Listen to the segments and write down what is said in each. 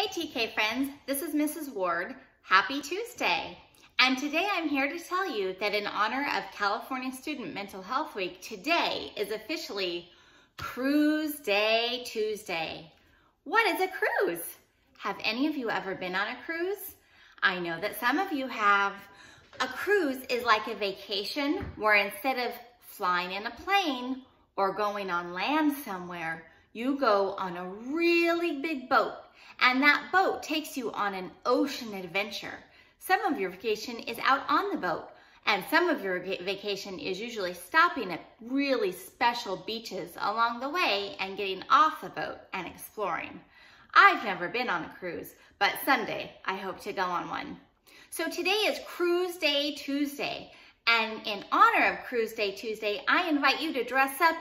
Hey TK friends, this is Mrs. Ward. Happy Tuesday. And today I'm here to tell you that in honor of California Student Mental Health Week, today is officially Cruise Day Tuesday. What is a cruise? Have any of you ever been on a cruise? I know that some of you have. A cruise is like a vacation where instead of flying in a plane or going on land somewhere, you go on a really big boat and that boat takes you on an ocean adventure. Some of your vacation is out on the boat and some of your vacation is usually stopping at really special beaches along the way and getting off the boat and exploring. I've never been on a cruise, but someday I hope to go on one. So today is Cruise Day Tuesday. And in honor of Cruise Day Tuesday, I invite you to dress up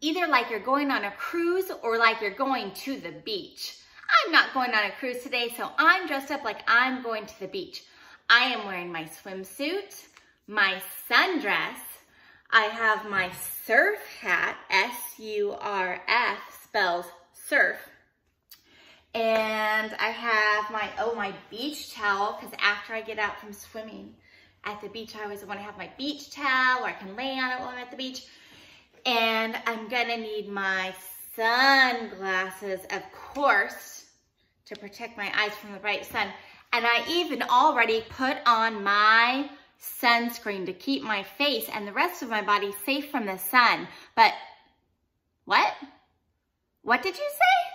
either like you're going on a cruise or like you're going to the beach. I'm not going on a cruise today, so I'm dressed up like I'm going to the beach. I am wearing my swimsuit, my sundress, I have my surf hat, S-U-R-F, spells surf. And I have my, oh, my beach towel, because after I get out from swimming at the beach, I always want to have my beach towel, or I can lay on it while I'm at the beach. And I'm gonna need my sunglasses, of course, to protect my eyes from the bright sun. And I even already put on my sunscreen to keep my face and the rest of my body safe from the sun. But what? What did you say?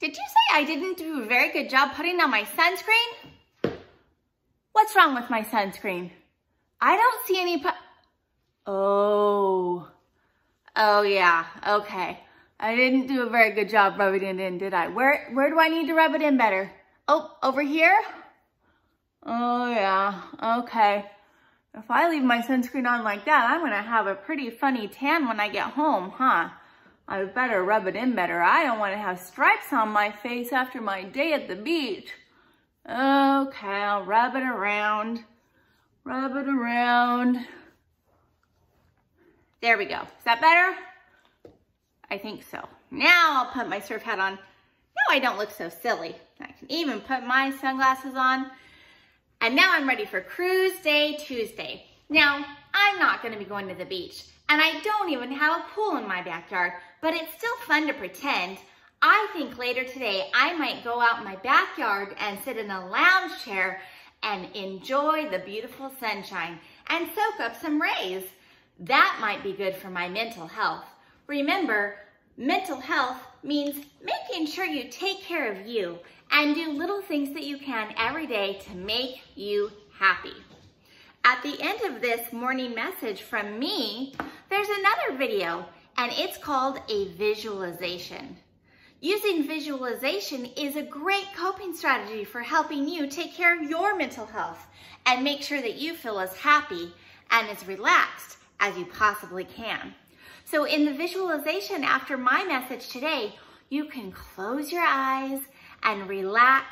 Did you say I didn't do a very good job putting on my sunscreen? What's wrong with my sunscreen? I don't see any Oh. Oh yeah, okay. I didn't do a very good job rubbing it in, did I? Where, where do I need to rub it in better? Oh, over here? Oh yeah, okay. If I leave my sunscreen on like that, I'm gonna have a pretty funny tan when I get home, huh? I better rub it in better. I don't wanna have stripes on my face after my day at the beach. Okay, I'll rub it around, rub it around. There we go. Is that better? I think so. Now I'll put my surf hat on. Now I don't look so silly. I can even put my sunglasses on. And now I'm ready for Cruise Day Tuesday. Now, I'm not gonna be going to the beach, and I don't even have a pool in my backyard, but it's still fun to pretend. I think later today, I might go out in my backyard and sit in a lounge chair and enjoy the beautiful sunshine and soak up some rays. That might be good for my mental health. Remember, mental health means making sure you take care of you and do little things that you can every day to make you happy. At the end of this morning message from me, there's another video and it's called a visualization. Using visualization is a great coping strategy for helping you take care of your mental health and make sure that you feel as happy and as relaxed as you possibly can. So in the visualization after my message today, you can close your eyes and relax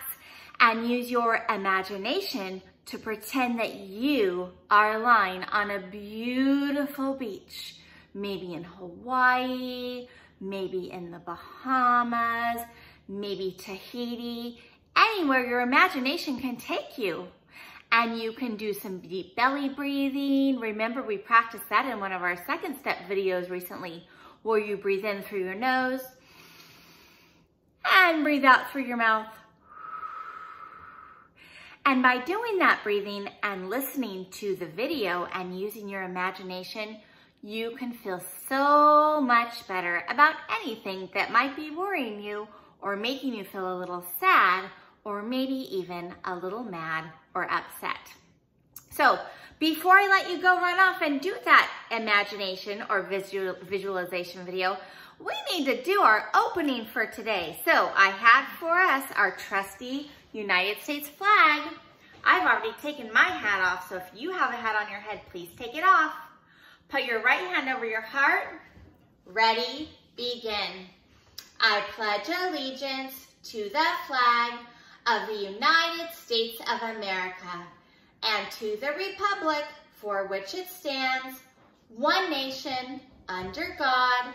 and use your imagination to pretend that you are lying on a beautiful beach, maybe in Hawaii, maybe in the Bahamas, maybe Tahiti, anywhere your imagination can take you and you can do some deep belly breathing. Remember, we practiced that in one of our second step videos recently, where you breathe in through your nose and breathe out through your mouth. And by doing that breathing and listening to the video and using your imagination, you can feel so much better about anything that might be worrying you or making you feel a little sad or maybe even a little mad or upset. So before I let you go run off and do that imagination or visual, visualization video, we need to do our opening for today. So I have for us our trusty United States flag. I've already taken my hat off, so if you have a hat on your head, please take it off. Put your right hand over your heart. Ready, begin. I pledge allegiance to the flag of the United States of America and to the republic for which it stands, one nation, under God,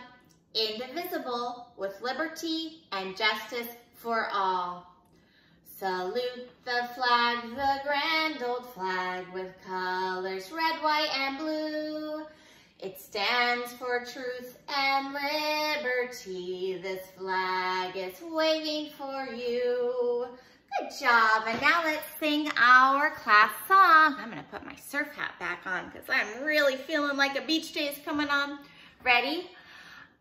indivisible, with liberty and justice for all. Salute the flag, the grand old flag with colors red, white, and blue. It stands for truth and liberty. This flag is waving for you. Good job. And now let's sing our class song. I'm going to put my surf hat back on because I'm really feeling like a beach day is coming on. Ready?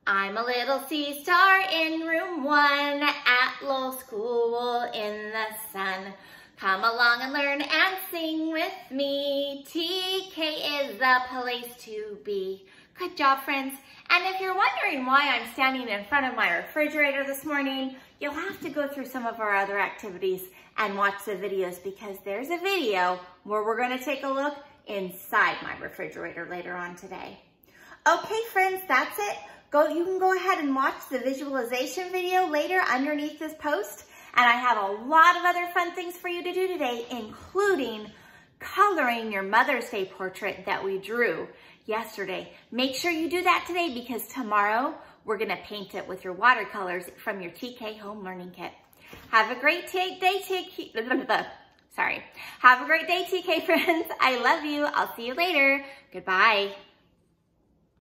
I'm a little sea star in room one at Lowell School in the sun. Come along and learn and sing with me. TK is the place to be. Good job, friends. And if you're wondering why I'm standing in front of my refrigerator this morning, you'll have to go through some of our other activities and watch the videos because there's a video where we're gonna take a look inside my refrigerator later on today. Okay, friends, that's it. Go, you can go ahead and watch the visualization video later underneath this post. And I have a lot of other fun things for you to do today, including coloring your Mother's Day portrait that we drew yesterday. Make sure you do that today because tomorrow we're gonna paint it with your watercolors from your TK Home Learning Kit. Have a great day, TK, sorry. Have a great day, TK friends. I love you. I'll see you later. Goodbye.